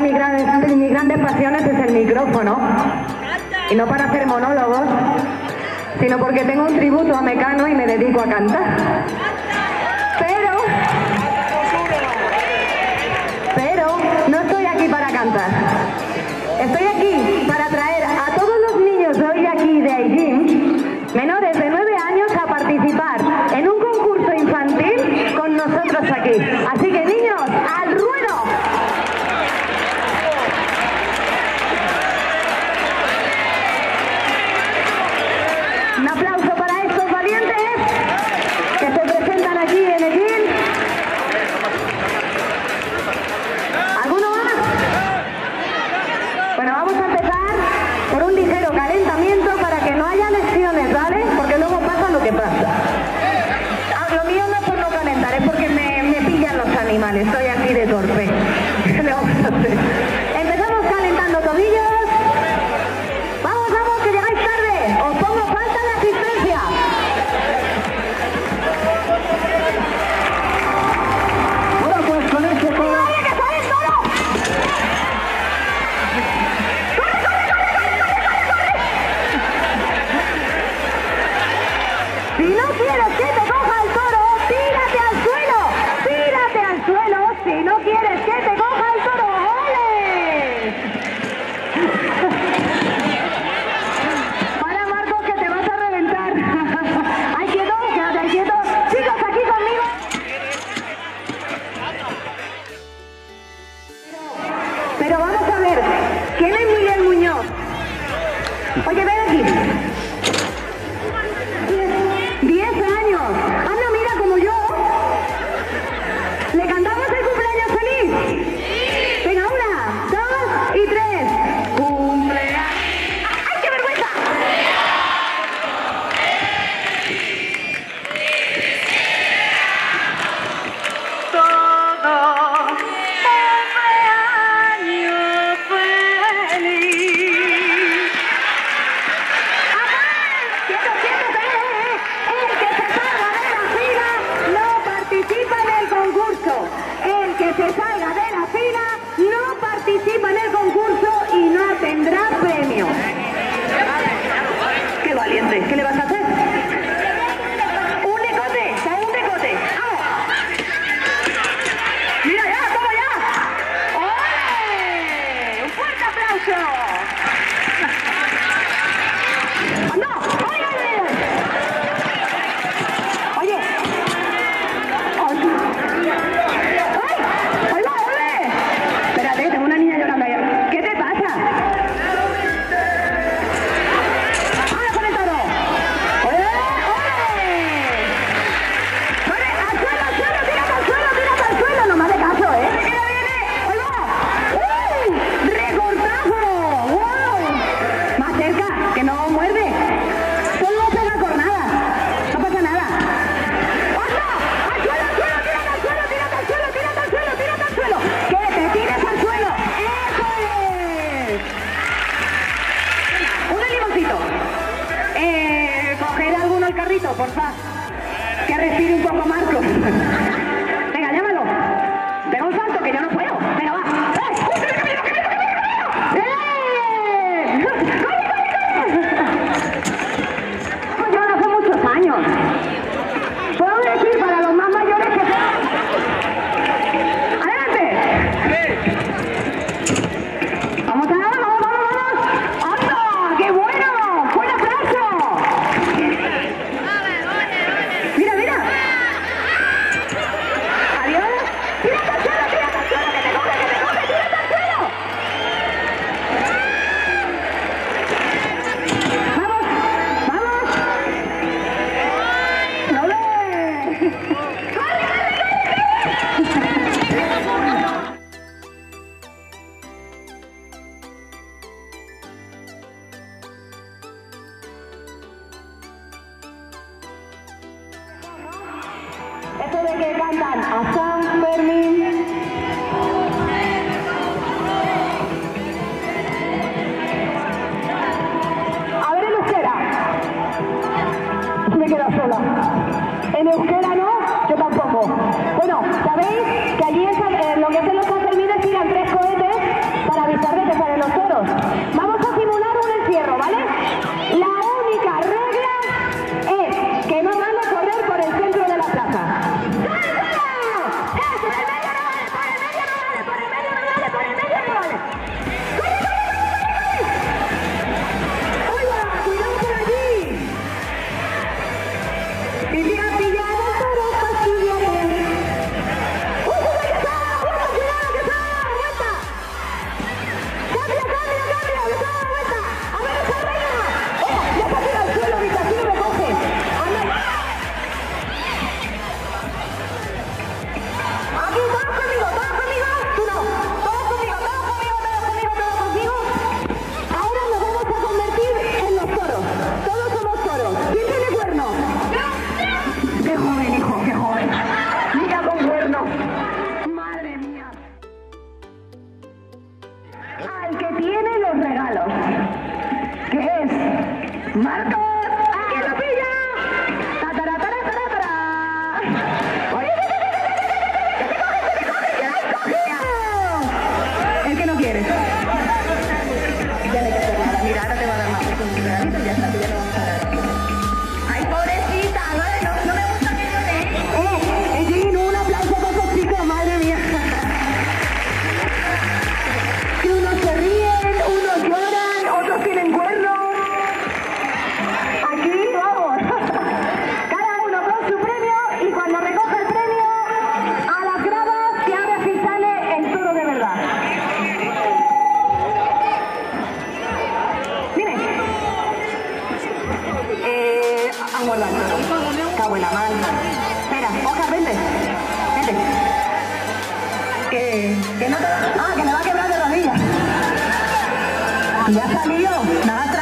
de mis grandes, pasiones es el micrófono. Y no para hacer monólogos, sino porque tengo un tributo a Mecano y me dedico a cantar. Pero... Pero no estoy aquí para cantar. porfa. Que respire un poco, Marcos. Venga, llámalo. Pega un salto que yo no puedo. Venga, va. que cantan a San Fermín. A ver en euskera. me queda sola. En euskera no, yo tampoco. Bueno, al que tiene los regalos, que es Marco. Angolana. Cahuelamal. Mira, Oscar, vente. Vente. Que, que no te... Ah, que me va a quebrar de rodillas. Ya salió. Nada.